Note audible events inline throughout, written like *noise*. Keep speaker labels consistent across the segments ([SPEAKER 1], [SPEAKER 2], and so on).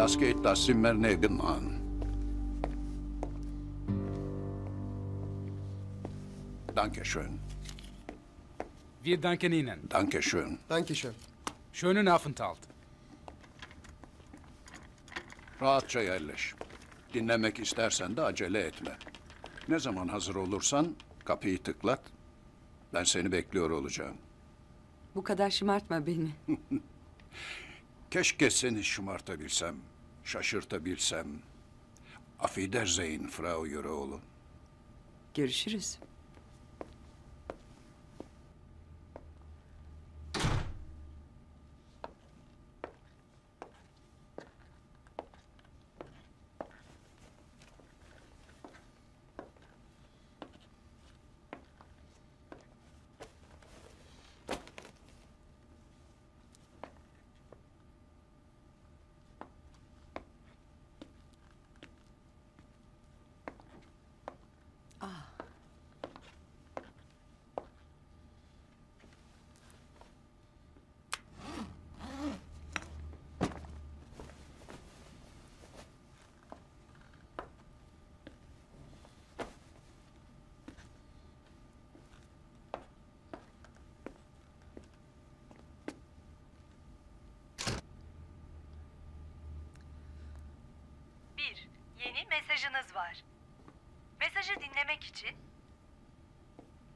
[SPEAKER 1] Das geht das Zimmer nebenan. Dankeschön.
[SPEAKER 2] Wir danken Ihnen.
[SPEAKER 1] Dankeschön.
[SPEAKER 3] Dankeschön.
[SPEAKER 2] Schönen Aufenthalt.
[SPEAKER 1] Rahatça yerleş. Dinlemek istersen de acele etme. Ne zaman hazır olursan kapıyı tıklat. Ben seni bekliyor olacağım.
[SPEAKER 4] Bu kadar şımartma beni. *laughs*
[SPEAKER 1] Keşke seni şımartabilsem, şaşırtabilsem. Affedersin Frau Yüreoğlu.
[SPEAKER 4] Görüşürüz.
[SPEAKER 5] Bir, yeni mesajınız var. Mesajı dinlemek için...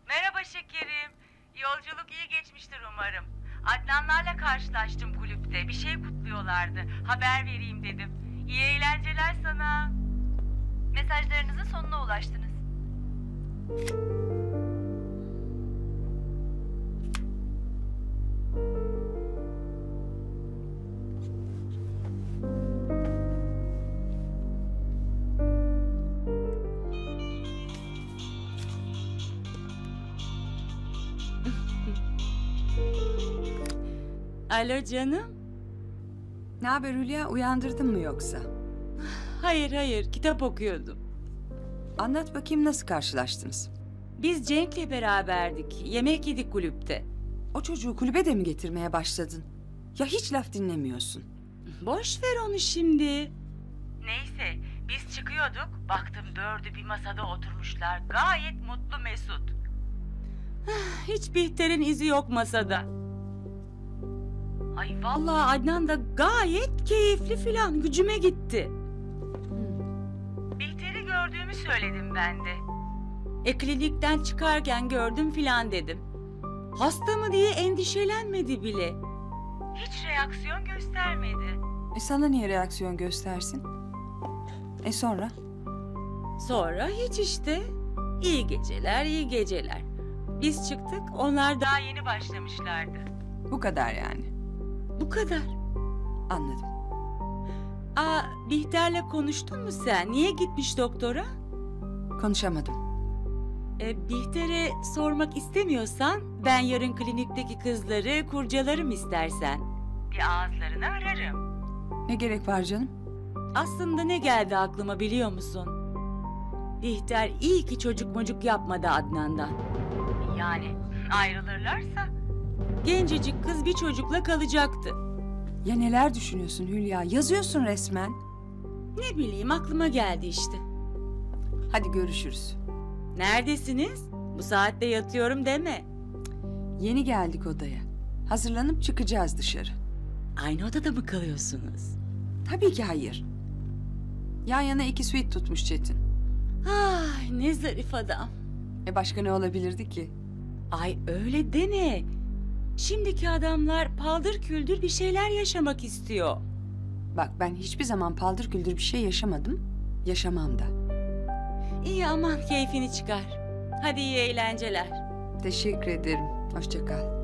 [SPEAKER 5] Merhaba şekerim. Yolculuk iyi geçmiştir umarım. Adnanlarla karşılaştım kulüpte. Bir şey kutluyorlardı. Haber vereyim dedim. İyi eğlenceler sana. Mesajlarınızın sonuna ulaştınız.
[SPEAKER 6] Alo canım.
[SPEAKER 4] Ne haber Hülya? Uyandırdın mı yoksa?
[SPEAKER 6] Hayır hayır kitap okuyordum.
[SPEAKER 4] Anlat bakayım nasıl karşılaştınız?
[SPEAKER 6] Biz Cenk'le beraberdik. Yemek yedik kulüpte.
[SPEAKER 4] O çocuğu kulübe de mi getirmeye başladın? Ya hiç laf dinlemiyorsun.
[SPEAKER 6] Boş ver onu şimdi.
[SPEAKER 5] Neyse, biz çıkıyorduk. Baktım dördü bir masada oturmuşlar. Gayet mutlu Mesut.
[SPEAKER 6] Hiç Bihter'in izi yok masada. Ay vallahi Adnan da gayet keyifli filan gücüme gitti.
[SPEAKER 5] Bihter'i gördüğümü söyledim ben de.
[SPEAKER 6] E klinikten çıkarken gördüm filan dedim. Hasta mı diye endişelenmedi bile.
[SPEAKER 5] Hiç reaksiyon göstermedi.
[SPEAKER 4] E sana niye reaksiyon göstersin? E sonra?
[SPEAKER 6] Sonra hiç işte. İyi geceler, iyi geceler. Biz çıktık, onlar daha yeni başlamışlardı.
[SPEAKER 4] Bu kadar yani.
[SPEAKER 6] Bu kadar.
[SPEAKER 4] Anladım.
[SPEAKER 6] Aa, Bihter'le konuştun mu sen? Niye gitmiş doktora?
[SPEAKER 4] Konuşamadım.
[SPEAKER 6] E, Bihter'e sormak istemiyorsan ben yarın klinikteki kızları kurcalarım istersen.
[SPEAKER 5] Bir ağızlarını ararım.
[SPEAKER 4] Ne gerek var canım?
[SPEAKER 6] Aslında ne geldi aklıma biliyor musun? Bihter iyi ki çocuk mocuk yapmadı Adnan'dan.
[SPEAKER 5] Yani ayrılırlarsa
[SPEAKER 6] Gencecik kız bir çocukla kalacaktı.
[SPEAKER 4] Ya neler düşünüyorsun Hülya? Yazıyorsun resmen.
[SPEAKER 6] Ne bileyim aklıma geldi işte.
[SPEAKER 4] Hadi görüşürüz.
[SPEAKER 6] Neredesiniz? Bu saatte yatıyorum deme.
[SPEAKER 4] Yeni geldik odaya. Hazırlanıp çıkacağız dışarı.
[SPEAKER 6] Aynı odada mı kalıyorsunuz?
[SPEAKER 4] Tabii ki hayır. Yan yana iki suite tutmuş Çetin.
[SPEAKER 6] Ay ne zarif adam.
[SPEAKER 4] E başka ne olabilirdi ki?
[SPEAKER 6] Ay öyle deme. Şimdiki adamlar paldır küldür bir şeyler yaşamak istiyor.
[SPEAKER 4] Bak ben hiçbir zaman paldır küldür bir şey yaşamadım. Yaşamam da.
[SPEAKER 6] İyi aman keyfini çıkar. Hadi iyi eğlenceler.
[SPEAKER 4] Teşekkür ederim. Hoşça kal.